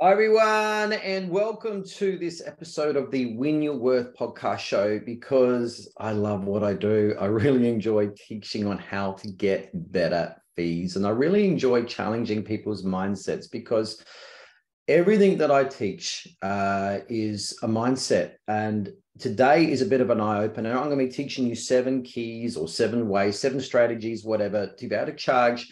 Hi, everyone, and welcome to this episode of the Win Your Worth podcast show because I love what I do. I really enjoy teaching on how to get better fees, and I really enjoy challenging people's mindsets because everything that I teach uh, is a mindset. And today is a bit of an eye opener. I'm going to be teaching you seven keys or seven ways, seven strategies, whatever, to be able to charge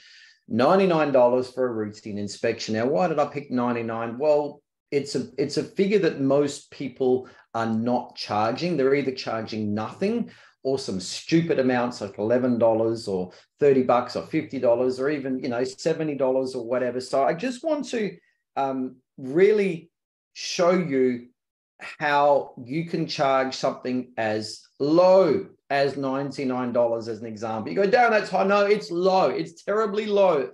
$99 for a routine inspection. Now, why did I pick 99? Well, it's a it's a figure that most people are not charging. They're either charging nothing or some stupid amounts like $11 or 30 bucks or $50 or even, you know, $70 or whatever. So I just want to um, really show you how you can charge something as low as $99 as an example. You go, down that's high. No, it's low. It's terribly low.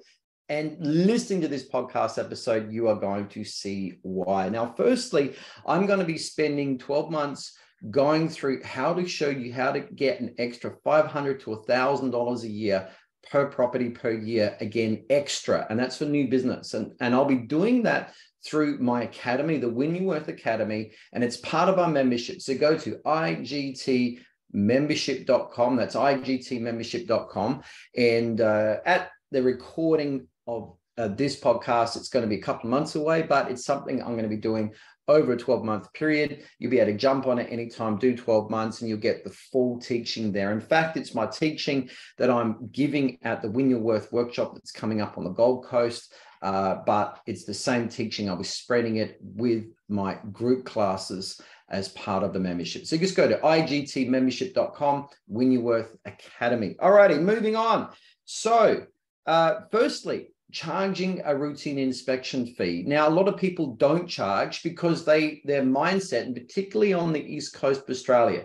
And listening to this podcast episode, you are going to see why. Now, firstly, I'm going to be spending 12 months going through how to show you how to get an extra $500 to $1,000 a year per property per year, again, extra. And that's for new business. And, and I'll be doing that through my academy, the Win Your Worth Academy, and it's part of our membership. So go to IGT membership.com. That's igtmembership.com. And uh, at the recording of uh, this podcast, it's going to be a couple of months away, but it's something I'm going to be doing over a 12 month period. You'll be able to jump on it anytime, do 12 months, and you'll get the full teaching there. In fact, it's my teaching that I'm giving at the Win Your Worth workshop that's coming up on the Gold Coast. Uh, but it's the same teaching. I'll be spreading it with my group classes as part of the membership. So just go to igtmembership.com, Win Academy. All righty, moving on. So, uh, firstly, charging a routine inspection fee. Now, a lot of people don't charge because they their mindset, and particularly on the east coast of Australia,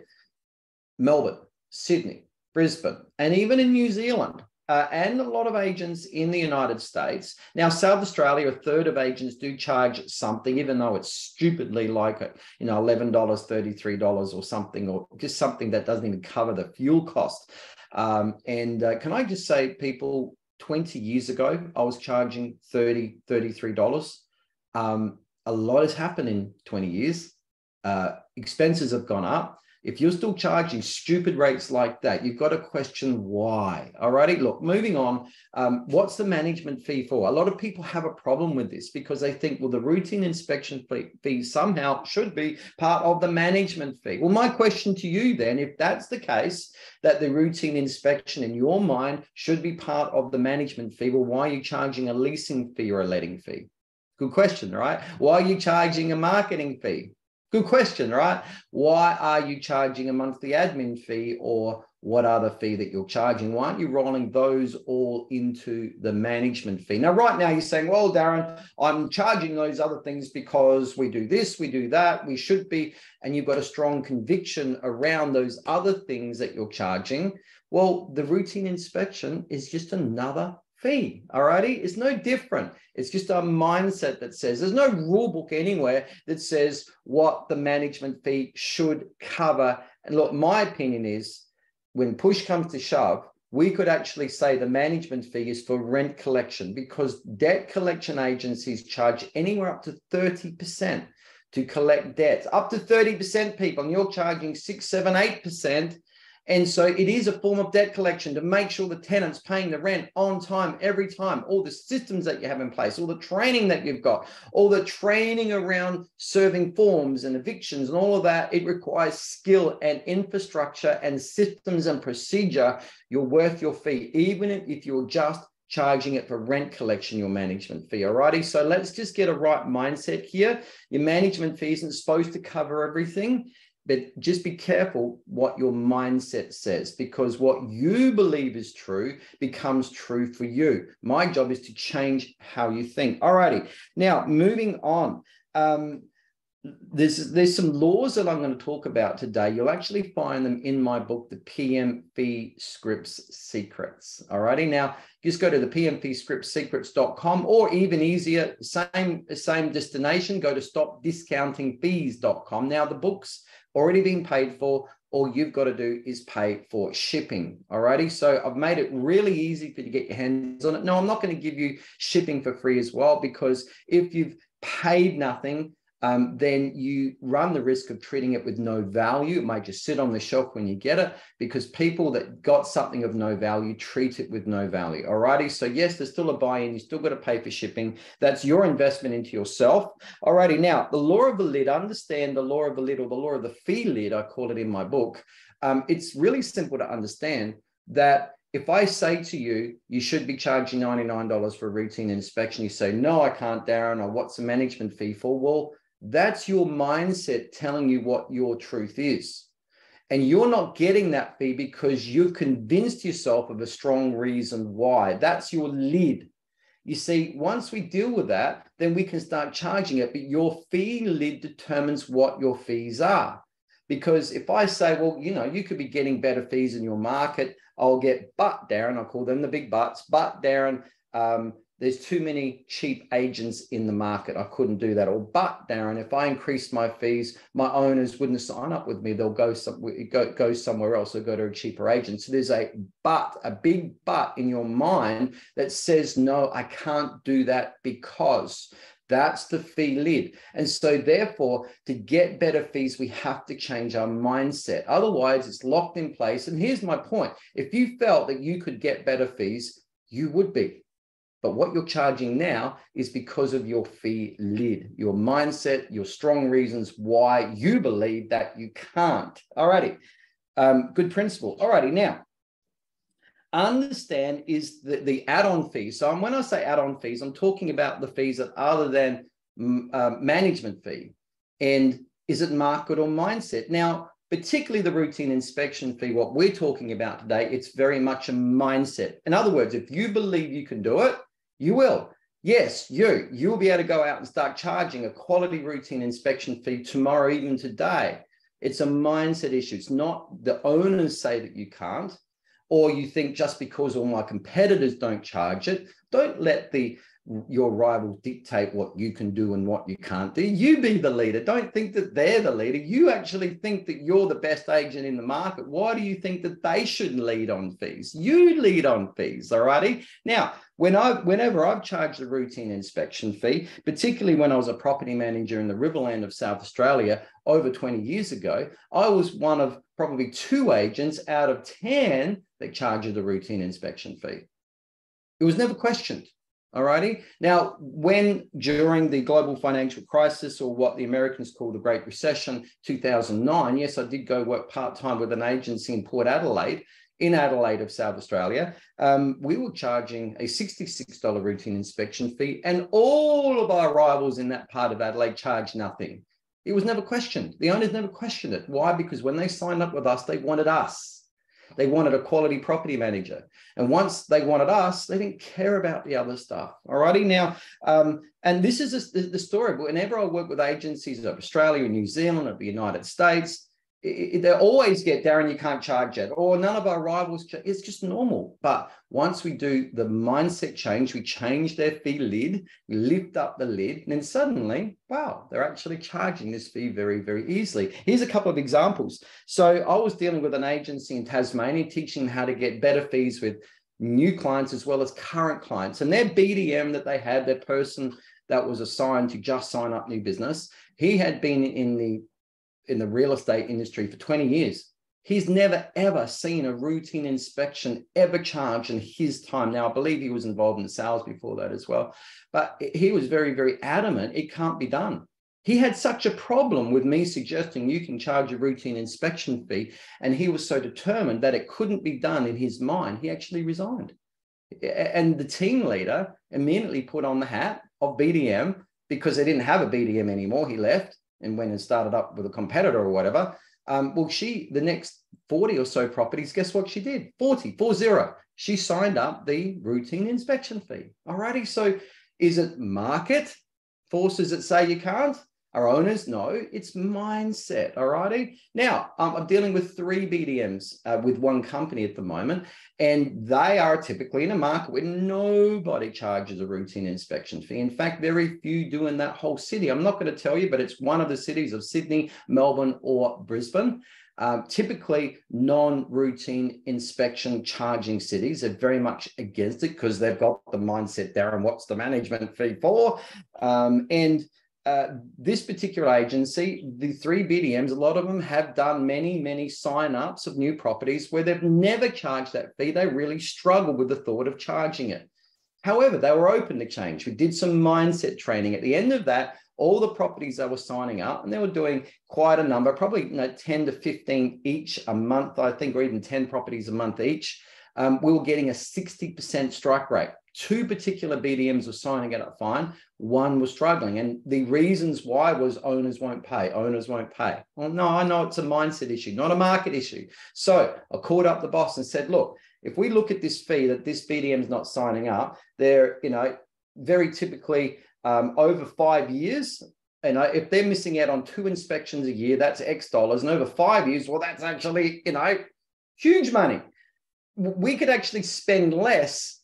Melbourne, Sydney, Brisbane, and even in New Zealand, uh, and a lot of agents in the United States. Now, South Australia, a third of agents do charge something, even though it's stupidly like you know, $11, $33 or something, or just something that doesn't even cover the fuel cost. Um, and uh, can I just say, people, 20 years ago, I was charging $30, $33. Um, a lot has happened in 20 years. Uh, expenses have gone up. If you're still charging stupid rates like that, you've got to question why. All righty, look, moving on. Um, what's the management fee for? A lot of people have a problem with this because they think, well, the routine inspection fee, somehow should be part of the management fee. Well, my question to you then, if that's the case, that the routine inspection in your mind should be part of the management fee, well, why are you charging a leasing fee or a letting fee? Good question, right? Why are you charging a marketing fee? Good question, right? Why are you charging a monthly admin fee or what other fee that you're charging? Why aren't you rolling those all into the management fee? Now, right now you're saying, well, Darren, I'm charging those other things because we do this, we do that, we should be, and you've got a strong conviction around those other things that you're charging. Well, the routine inspection is just another fee. All righty. It's no different. It's just a mindset that says there's no rule book anywhere that says what the management fee should cover. And look, my opinion is when push comes to shove, we could actually say the management fee is for rent collection because debt collection agencies charge anywhere up to 30% to collect debts, up to 30% people, and you're charging six, seven, eight percent and so it is a form of debt collection to make sure the tenant's paying the rent on time every time. All the systems that you have in place, all the training that you've got, all the training around serving forms and evictions and all of that, it requires skill and infrastructure and systems and procedure. You're worth your fee, even if you're just charging it for rent collection, your management fee. Alrighty. So let's just get a right mindset here. Your management fee isn't supposed to cover everything but just be careful what your mindset says because what you believe is true becomes true for you. My job is to change how you think. Alrighty. Now, moving on. Um, there's there's some laws that I'm going to talk about today. You'll actually find them in my book, The PM Fee Scripts Secrets. Alrighty. Now, just go to the pmfeescriptsecrets.com or even easier, same, same destination, go to stopdiscountingfees.com. Now, the books already being paid for. All you've got to do is pay for shipping. Alrighty. So I've made it really easy for you to get your hands on it. No, I'm not going to give you shipping for free as well, because if you've paid nothing, um, then you run the risk of treating it with no value. It might just sit on the shelf when you get it because people that got something of no value treat it with no value. Alrighty. So, yes, there's still a buy in. You still got to pay for shipping. That's your investment into yourself. Alrighty. Now, the law of the lid, understand the law of the lid or the law of the fee lid, I call it in my book. Um, it's really simple to understand that if I say to you, you should be charging $99 for a routine inspection, you say, no, I can't, Darren, or what's the management fee for? Well, that's your mindset telling you what your truth is. And you're not getting that fee because you've convinced yourself of a strong reason why. That's your lid. You see, once we deal with that, then we can start charging it. But your fee lid determines what your fees are. Because if I say, well, you know, you could be getting better fees in your market, I'll get, but Darren, I call them the big butts, but Darren, um, there's too many cheap agents in the market. I couldn't do that. Or, but Darren, if I increased my fees, my owners wouldn't sign up with me. They'll go some, go, go somewhere else or go to a cheaper agent. So there's a but, a big but in your mind that says, no, I can't do that because that's the fee lid. And so, therefore, to get better fees, we have to change our mindset. Otherwise, it's locked in place. And here's my point if you felt that you could get better fees, you would be. But what you're charging now is because of your fee lid, your mindset, your strong reasons why you believe that you can't. Alrighty, um, good principle. Alrighty, now understand is the, the add-on fees. So when I say add-on fees, I'm talking about the fees that other than uh, management fee. And is it market or mindset? Now, particularly the routine inspection fee, what we're talking about today, it's very much a mindset. In other words, if you believe you can do it, you will. Yes, you. You'll be able to go out and start charging a quality routine inspection fee tomorrow, even today. It's a mindset issue. It's not the owners say that you can't, or you think just because all my competitors don't charge it. Don't let the your rival dictate what you can do and what you can't do. You be the leader. Don't think that they're the leader. You actually think that you're the best agent in the market. Why do you think that they should lead on fees? You lead on fees, all righty? Now, when I, whenever I've charged a routine inspection fee, particularly when I was a property manager in the Riverland of South Australia over 20 years ago, I was one of probably two agents out of 10 that charged a routine inspection fee. It was never questioned. Alrighty. Now, when during the global financial crisis, or what the Americans call the Great Recession, 2009, yes, I did go work part time with an agency in Port Adelaide, in Adelaide of South Australia. Um, we were charging a $66 routine inspection fee, and all of our rivals in that part of Adelaide charged nothing. It was never questioned. The owners never questioned it. Why? Because when they signed up with us, they wanted us. They wanted a quality property manager. And once they wanted us, they didn't care about the other stuff. All righty. Now, um, and this is a, the story. Whenever I work with agencies of Australia and New Zealand, of the United States, they always get Darren, you can't charge it, or none of our rivals. It's just normal. But once we do the mindset change, we change their fee lid, we lift up the lid, and then suddenly, wow, they're actually charging this fee very, very easily. Here's a couple of examples. So I was dealing with an agency in Tasmania, teaching how to get better fees with new clients as well as current clients, and their BDM that they had, their person that was assigned to just sign up new business. He had been in the in the real estate industry for 20 years. He's never ever seen a routine inspection ever charged in his time. Now, I believe he was involved in sales before that as well, but he was very, very adamant it can't be done. He had such a problem with me suggesting you can charge a routine inspection fee, and he was so determined that it couldn't be done in his mind, he actually resigned. And the team leader immediately put on the hat of BDM because they didn't have a BDM anymore. He left and went and started up with a competitor or whatever. Um, well, she, the next 40 or so properties, guess what she did? 40, 40. She signed up the routine inspection fee. Alrighty. So is it market forces that say you can't? Our owners, no, it's mindset. All righty. Now, um, I'm dealing with three BDMs uh, with one company at the moment, and they are typically in a market where nobody charges a routine inspection fee. In fact, very few do in that whole city. I'm not going to tell you, but it's one of the cities of Sydney, Melbourne, or Brisbane. Um, typically, non routine inspection charging cities are very much against it because they've got the mindset there and what's the management fee for? Um, and uh, this particular agency, the three BDMs, a lot of them have done many, many sign ups of new properties where they've never charged that fee. They really struggle with the thought of charging it. However, they were open to change. We did some mindset training. At the end of that, all the properties they were signing up, and they were doing quite a number, probably you know, 10 to 15 each a month, I think, or even 10 properties a month each. Um, we were getting a 60% strike rate two particular BDMs were signing it up fine, one was struggling. And the reasons why was owners won't pay, owners won't pay. Well, no, I know it's a mindset issue, not a market issue. So I called up the boss and said, look, if we look at this fee that this BDM is not signing up, they're, you know, very typically um, over five years, and if they're missing out on two inspections a year, that's X dollars. And over five years, well, that's actually, you know, huge money. We could actually spend less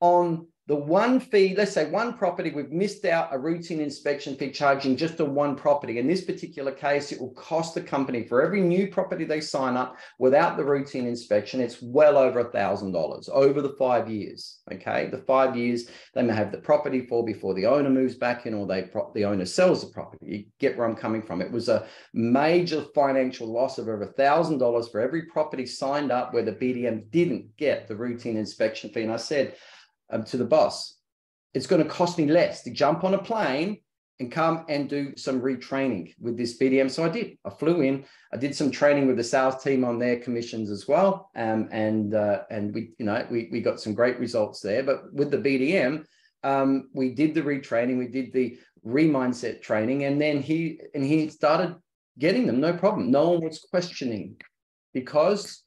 on the one fee, let's say one property, we've missed out a routine inspection fee charging just on one property. In this particular case, it will cost the company for every new property they sign up without the routine inspection, it's well over a thousand dollars over the five years. Okay, the five years they may have the property for before the owner moves back in or they the owner sells the property. You get where I'm coming from. It was a major financial loss of over a thousand dollars for every property signed up where the BDM didn't get the routine inspection fee. And I said, um, to the boss, it's going to cost me less to jump on a plane and come and do some retraining with this BDM. So I did. I flew in. I did some training with the sales team on their commissions as well, um, and uh, and we you know we we got some great results there. But with the BDM, um, we did the retraining. We did the remindset training, and then he and he started getting them. No problem. No one was questioning because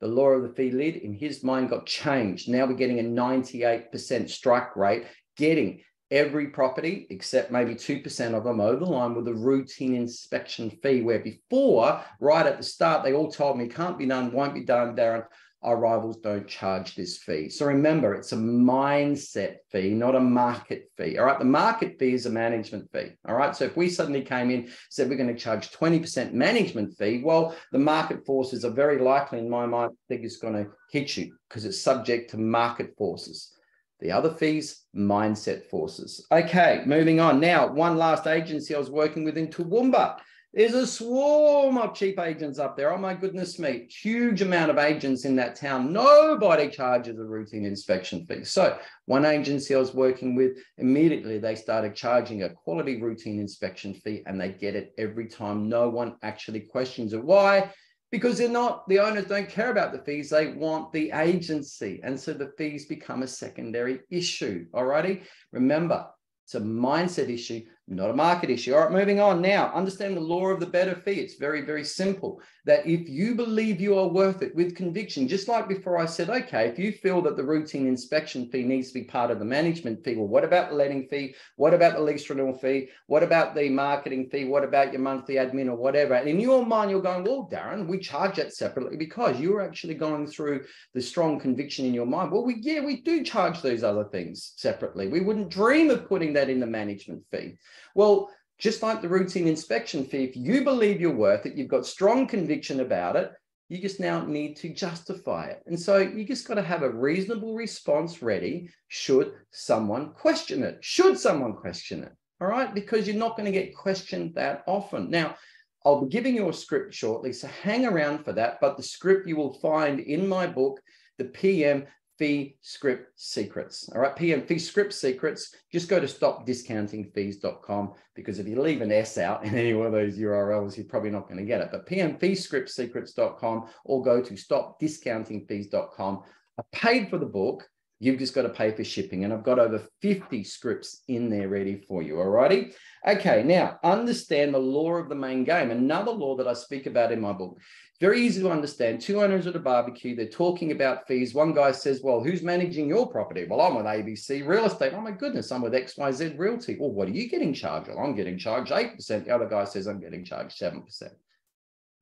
the law of the fee lid in his mind got changed. Now we're getting a 98% strike rate, getting every property except maybe 2% of them over the line with a routine inspection fee. Where before, right at the start, they all told me can't be done, won't be done, Darren our rivals don't charge this fee. So remember, it's a mindset fee, not a market fee. All right. The market fee is a management fee. All right. So if we suddenly came in, said we're going to charge 20% management fee, well, the market forces are very likely, in my mind, I think it's going to hit you because it's subject to market forces. The other fees, mindset forces. Okay, moving on. Now, one last agency I was working with in Toowoomba. There's a swarm of cheap agents up there. Oh my goodness me, huge amount of agents in that town. Nobody charges a routine inspection fee. So one agency I was working with, immediately they started charging a quality routine inspection fee and they get it every time. No one actually questions it. Why? Because they're not, the owners don't care about the fees. They want the agency. And so the fees become a secondary issue. Alrighty. Remember, it's a mindset issue not a market issue. All right, moving on now. Understand the law of the better fee. It's very, very simple. That if you believe you are worth it with conviction, just like before I said, okay, if you feel that the routine inspection fee needs to be part of the management fee, well, what about the letting fee? What about the lease renewal fee? What about the marketing fee? What about your monthly admin or whatever? And in your mind, you're going, well, Darren, we charge that separately because you're actually going through the strong conviction in your mind. Well, we yeah, we do charge those other things separately. We wouldn't dream of putting that in the management fee. Well, just like the routine inspection fee, if you believe you're worth it, you've got strong conviction about it, you just now need to justify it. And so you just got to have a reasonable response ready should someone question it. Should someone question it? All right, because you're not going to get questioned that often. Now, I'll be giving you a script shortly, so hang around for that. But the script you will find in my book, the PM fee script secrets. All right, PM fee script secrets. Just go to stopdiscountingfees.com because if you leave an S out in any one of those URLs, you're probably not going to get it. But PM fee script secrets.com or go to stopdiscountingfees.com. I paid for the book. You've just got to pay for shipping. And I've got over 50 scripts in there ready for you. All righty. Okay. Now, understand the law of the main game. Another law that I speak about in my book very easy to understand. Two owners at a barbecue, they're talking about fees. One guy says, Well, who's managing your property? Well, I'm with ABC Real Estate. Oh, my goodness, I'm with XYZ Realty. Well, what are you getting charged? Well, I'm getting charged 8%. The other guy says, I'm getting charged 7%.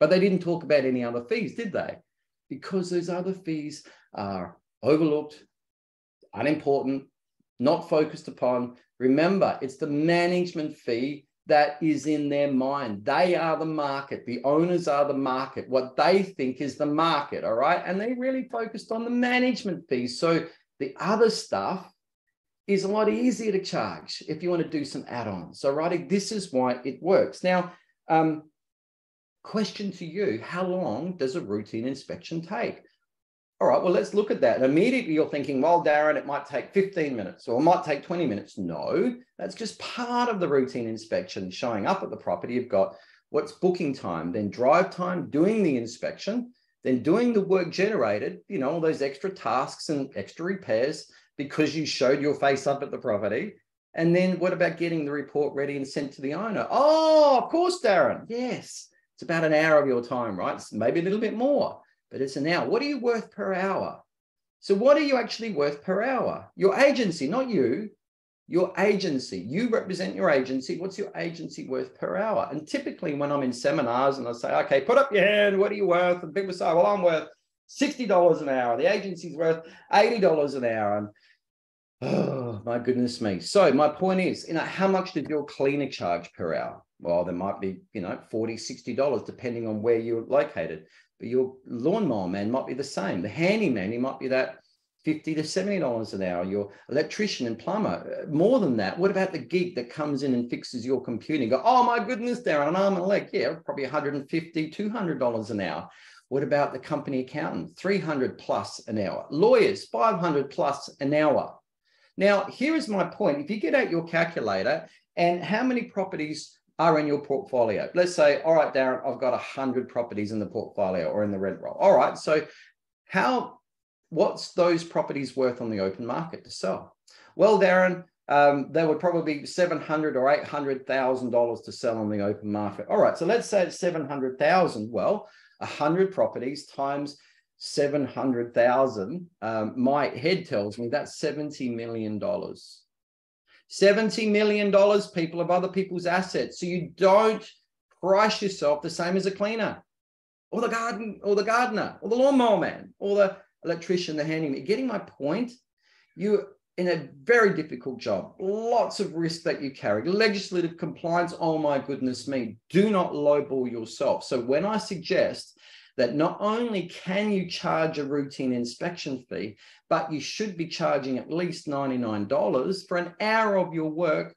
But they didn't talk about any other fees, did they? Because those other fees are overlooked, unimportant, not focused upon. Remember, it's the management fee that is in their mind. They are the market. The owners are the market. What they think is the market. All right. And they really focused on the management fees. So the other stuff is a lot easier to charge if you want to do some add-ons. So, right, this is why it works. Now, um, question to you: How long does a routine inspection take? All right, well, let's look at that. And immediately you're thinking, well, Darren, it might take 15 minutes or it might take 20 minutes. No, that's just part of the routine inspection. Showing up at the property, you've got what's booking time, then drive time, doing the inspection, then doing the work generated, you know, all those extra tasks and extra repairs because you showed your face up at the property. And then what about getting the report ready and sent to the owner? Oh, of course, Darren. Yes. It's about an hour of your time, right? It's maybe a little bit more, but it's an hour. What are you worth per hour? So, what are you actually worth per hour? Your agency, not you, your agency. You represent your agency. What's your agency worth per hour? And typically, when I'm in seminars and I say, okay, put up your hand, what are you worth? And people say, well, I'm worth $60 an hour. The agency's worth $80 an hour. And oh, my goodness me. So, my point is, you know, how much did your cleaner charge per hour? Well, there might be, you know, $40, $60, depending on where you're located. But your lawnmower man might be the same. The handyman, he might be that 50 to 70 dollars an hour. Your electrician and plumber uh, more than that. What about the geek that comes in and fixes your computer? And go oh my goodness darren an arm and a leg yeah probably 150 200 dollars an hour. What about the company accountant? 300 plus an hour. Lawyers 500 plus an hour. Now here is my point. If you get out your calculator and how many properties are in your portfolio let's say all right darren i've got 100 properties in the portfolio or in the rent roll all right so how what's those properties worth on the open market to sell? Well, Darren, um, they would probably be seven hundred or eight hundred thousand dollars to sell on the open market. All right, so let's say it's seven hundred thousand. Well, hundred properties times seven hundred thousand. Um, my head tells me that's seventy million dollars. Seventy million dollars, people of other people's assets. So you don't price yourself the same as a cleaner, or the garden, or the gardener, or the lawnmower man, or the electrician, the handyman. Getting my point? You're in a very difficult job, lots of risk that you carry, legislative compliance. Oh my goodness me, do not lowball yourself. So when I suggest that not only can you charge a routine inspection fee, but you should be charging at least $99 for an hour of your work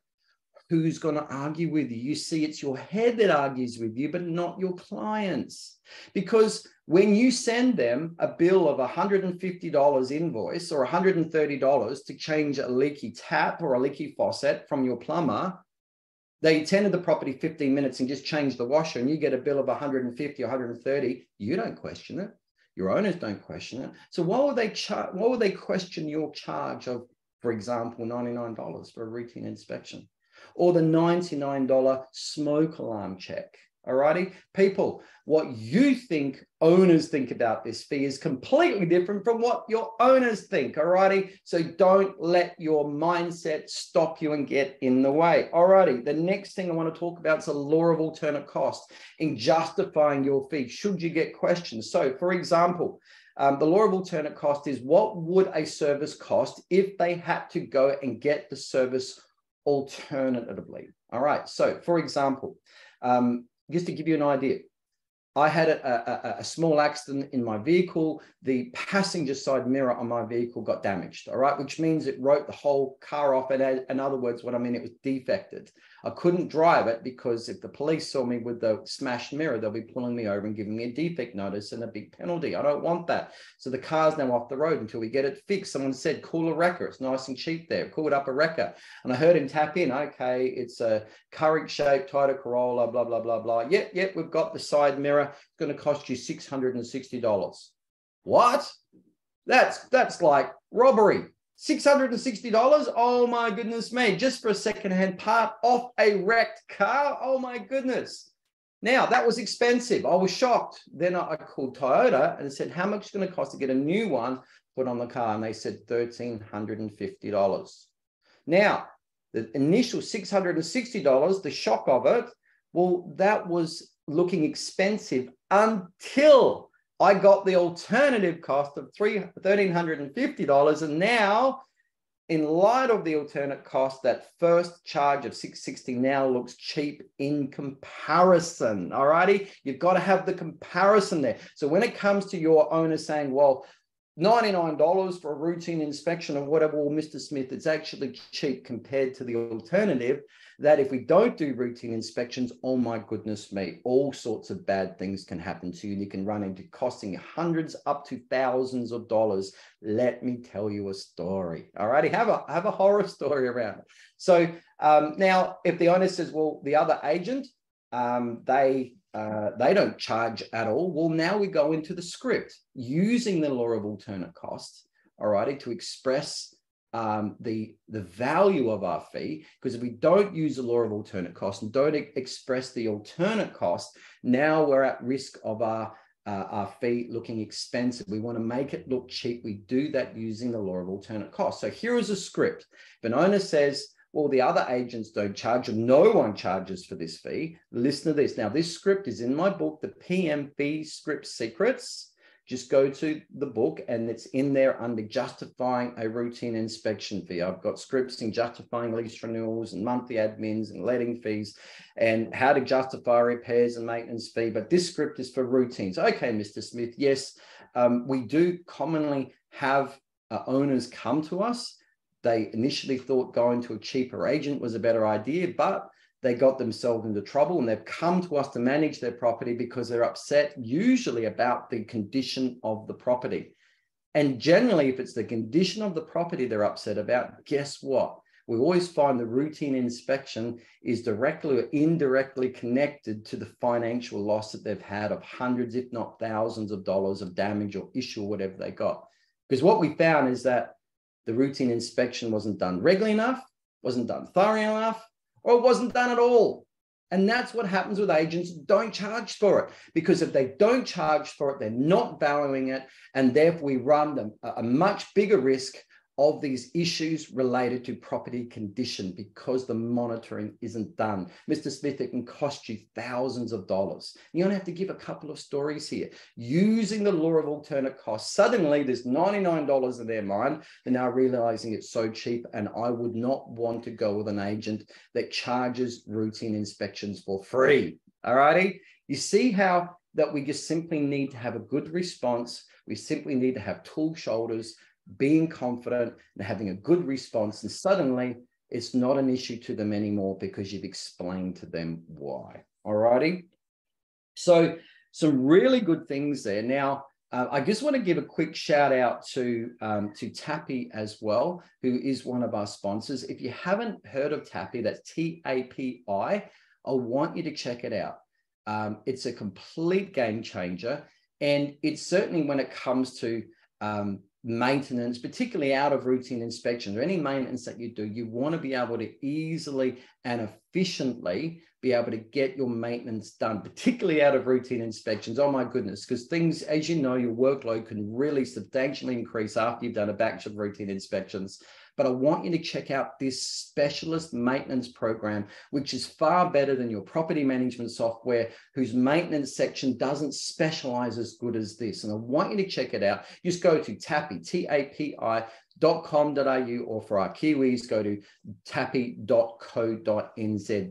who's going to argue with you. You see, it's your head that argues with you, but not your clients. Because when you send them a bill of $150 invoice or $130 to change a leaky tap or a leaky faucet from your plumber, they attended the property 15 minutes and just changed the washer and you get a bill of 150 or 130 you don't question it. Your owners don't question it. So why would they char- why would they question your charge of for example $99 for a routine inspection? Or the $99 smoke alarm check. Alrighty, people, what you think owners think about this fee is completely different from what your owners think. Alrighty, so don't let your mindset stop you and get in the way. Alrighty, the next thing I want to talk about is the law of alternate cost in justifying your fee. Should you get questions? So, for example, um, the law of alternate cost is what would a service cost if they had to go and get the service alternatively. All right. So, for example, um, just to give you an idea, I had a, a, a, small accident in my vehicle. The passenger side mirror on my vehicle got damaged. All right, which means it wrote the whole car off. And in other words, what I mean, it was defected. I couldn't drive it because if the police saw me with the smashed mirror, they'll be pulling me over and giving me a defect notice and a big penalty. I don't want that. So the car's now off the road until we get it fixed. Someone said, call a wrecker. It's nice and cheap there. Call it up a wrecker. And I heard him tap in. Okay, it's a current shape, Toyota Corolla, blah, blah, blah, blah. Yep, yep, we've got the side mirror. It's going to cost you $660. What? That's that's like robbery. $660? Oh my goodness me, just for a secondhand part off a wrecked car. Oh my goodness. Now that was expensive. I was shocked. Then I called Toyota and said, How much is it going to cost to get a new one put on the car? And they said $1,350. Now, the initial $660, the shock of it, well, that was looking expensive until I got the alternative cost of $1,350. And now in light of the alternate cost, that first charge of 660 now looks cheap in comparison. All righty. You've got to have the comparison there. So when it comes to your owner saying, well, $99 for a routine inspection or whatever, well, Mr. Smith, it's actually cheap compared to the alternative that if we don't do routine inspections, oh my goodness me, all sorts of bad things can happen to you. And you can run into costing hundreds up to thousands of dollars. Let me tell you a story. All righty, have a have a horror story around it. So um, now, if the owner says, well, the other agent, um, they uh, they don't charge at all. Well, now we go into the script using the law of alternate costs, all righty, to express um, the, the value of our fee. Because if we don't use the law of alternate cost and don't e- express the alternate cost, now we're at risk of our uh, our fee looking expensive. We want to make it look cheap. We do that using the law of alternate cost. So here is a script. Owner says, well, the other agents don't charge, no one charges for this fee. Listen to this. Now, this script is in my book, The PM Fee Script Secrets. Just go to the book and it's in there under justifying a routine inspection fee. I've got scripts in justifying lease renewals and monthly admins and letting fees and how to justify repairs and maintenance fee. But this script is for routines. Okay, Mr. Smith, yes, um, we do commonly have uh, owners come to us they initially thought going to a cheaper agent was a better idea, but they got themselves into trouble and they've come to us to manage their property because they're upset, usually about the condition of the property. And generally, if it's the condition of the property they're upset about, guess what? We always find the routine inspection is directly or indirectly connected to the financial loss that they've had of hundreds, if not thousands of dollars of damage or issue or whatever they got. Because what we found is that the routine inspection wasn't done regularly enough, wasn't done thoroughly enough, or it wasn't done at all. And that's what happens with agents. Don't charge for it because if they don't charge for it, they're not valuing it. And therefore, we run them a much bigger risk of these issues related to property condition because the monitoring isn't done. Mr. Smith, it can cost you thousands of dollars. You only have to give a couple of stories here. Using the law of alternate costs, suddenly there's $99 in their mind. They're now realizing it's so cheap, and I would not want to go with an agent that charges routine inspections for free. All righty. You see how that we just simply need to have a good response. We simply need to have tall shoulders being confident and having a good response. And suddenly it's not an issue to them anymore because you've explained to them why. All righty. So, some really good things there. Now, uh, I just want to give a quick shout out to um, to Tapi as well, who is one of our sponsors. If you haven't heard of Tapi, that's T A P I. I want you to check it out. Um, it's a complete game changer, and it's certainly when it comes to um, maintenance, particularly out of routine inspections or any maintenance that you do, you want to be able to easily and efficiently be able to get your maintenance done, particularly out of routine inspections. Oh my goodness, because things, as you know, your workload can really substantially increase after you've done a batch of routine inspections but I want you to check out this specialist maintenance program, which is far better than your property management software, whose maintenance section doesn't specialize as good as this. And I want you to check it out. Just go to tappy Tapi, T A P I .com.au or for our Kiwis, go to tapi.co.nz.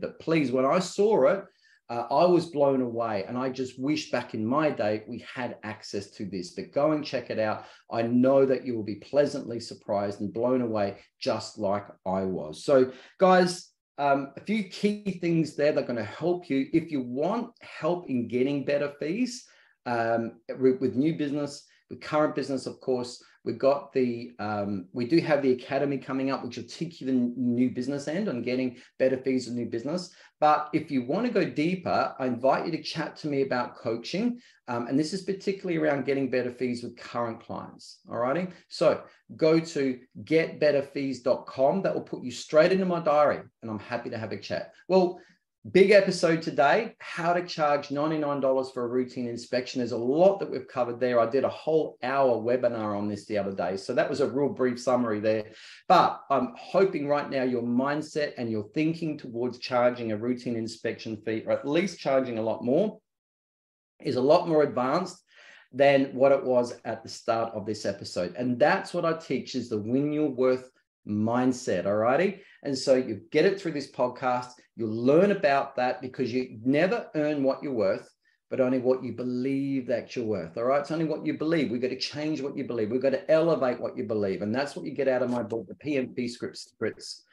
But please, when I saw it, uh, I was blown away. And I just wish back in my day we had access to this. But go and check it out. I know that you will be pleasantly surprised and blown away, just like I was. So, guys, um, a few key things there that are going to help you. If you want help in getting better fees um, with new business, with current business, of course, We've got the, um, we do have the academy coming up, which will teach you the new business end on getting better fees of new business. But if you want to go deeper, I invite you to chat to me about coaching. Um, and this is particularly around getting better fees with current clients. All righty. So go to getbetterfees.com. That will put you straight into my diary. And I'm happy to have a chat. Well, Big episode today how to charge $99 for a routine inspection. There's a lot that we've covered there. I did a whole hour webinar on this the other day. So that was a real brief summary there. But I'm hoping right now your mindset and your thinking towards charging a routine inspection fee, or at least charging a lot more, is a lot more advanced than what it was at the start of this episode. And that's what I teach is the win your worth mindset. All righty. And so you get it through this podcast. You'll learn about that because you never earn what you're worth, but only what you believe that you're worth. All right. It's only what you believe. We've got to change what you believe. We've got to elevate what you believe. And that's what you get out of my book, the PM Fee Script Secrets.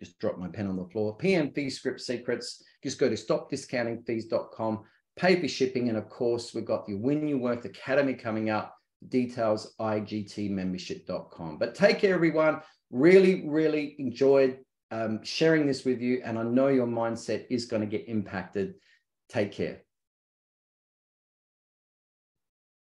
Just drop my pen on the floor. PM Fee Script Secrets. Just go to stopdiscountingfees.com, pay for shipping. And of course, we've got the Win Your Worth Academy coming up. Details igtmembership.com. But take care, everyone. Really, really enjoyed um, sharing this with you. And I know your mindset is going to get impacted. Take care.